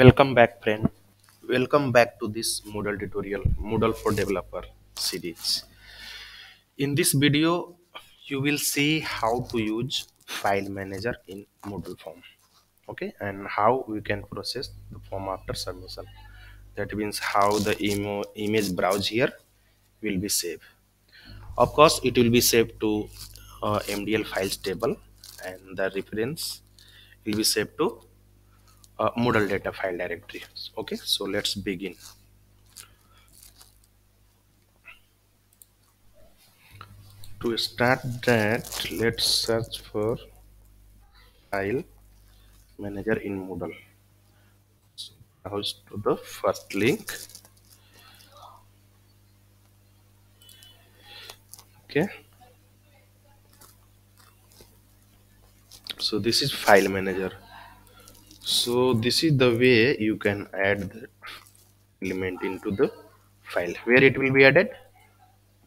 Welcome back, friend. Welcome back to this Moodle tutorial, Moodle for Developer series. In this video, you will see how to use file manager in Moodle form. Okay, and how we can process the form after submission. That means how the emo image browse here will be saved. Of course, it will be saved to uh, MDL files table, and the reference will be saved to uh, data file directory. Okay, so let's begin. To start that, let's search for file manager in Moodle. So browse to the first link. Okay. So this is file manager. So this is the way you can add the element into the file. Where it will be added?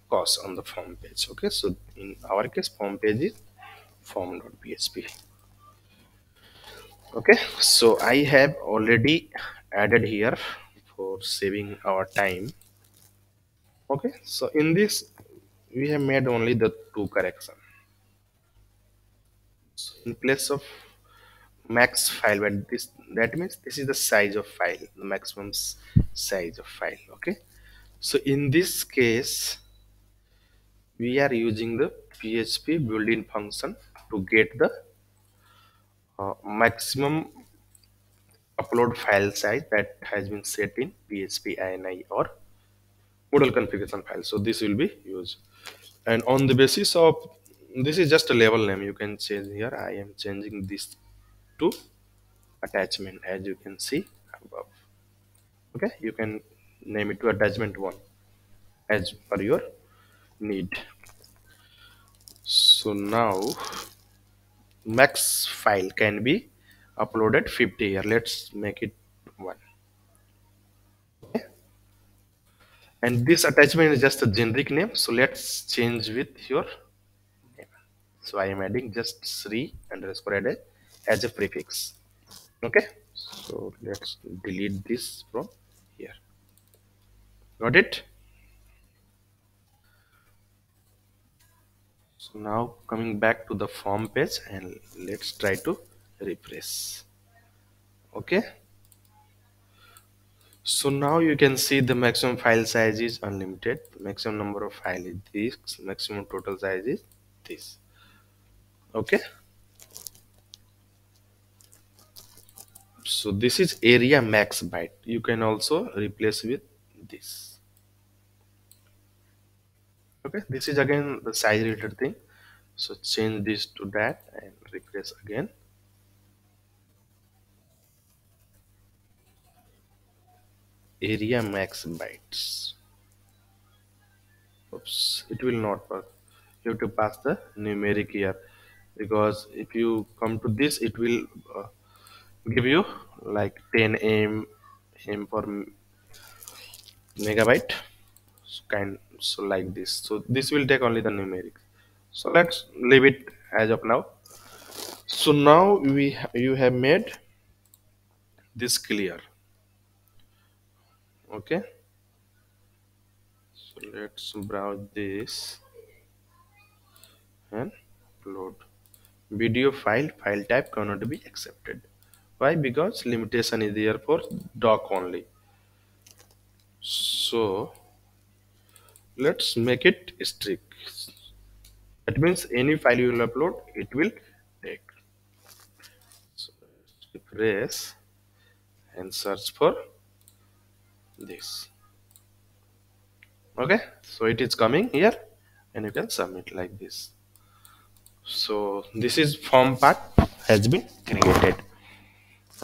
Course on the form page. Okay. So in our case, form page is form.php. Okay. So I have already added here for saving our time. Okay. So in this, we have made only the two correction. So in place of max file but this that means this is the size of file the maximum size of file okay? So in this case we are using the php built-in function to get the uh, maximum upload file size that has been set in php ini or moodle configuration file. So this will be used. And on the basis of this is just a label name. You can change here. I am changing this to attachment as you can see above. Okay. You can name it to attachment one as per your need. So now max file can be uploaded 50 here let's make it one. Okay. And this attachment is just a generic name so let's change with your name. So i am adding just sri underscore added as a prefix. Okay? So let's delete this from here. Got it? So now coming back to the form page and let's try to refresh. Okay? So now you can see the maximum file size is unlimited. Maximum number of file is this. Maximum total size is this. Okay so this is area max byte. You can also replace with this. Okay this is again the size related thing. So change this to that and replace again. Area max bytes. Oops it will not work. You have to pass the numeric here. Because if you come to this it will uh, give you like 10 m m per megabyte. So kind so like this. So this will take only the numeric. So let's leave it as of now. So now we ha- you have made this clear. Okay. So let's browse this and upload. Video file file type cannot be accepted why? Because limitation is there for doc only. So let's make it strict. That means any file you will upload it will take. So refresh and search for this. Okay? So it is coming here and you can submit like this. So this is form part has been created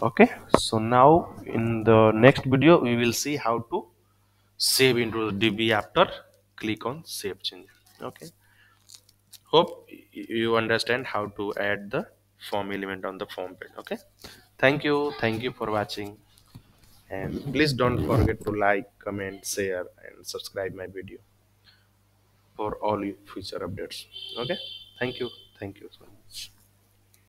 okay so now in the next video we will see how to save into the db after click on save change. Okay. Hope you understand how to add the form element on the form page. Okay. Thank you. Thank you for watching. And please don't forget to like comment share and subscribe my video for all future updates. Okay. Thank you. Thank you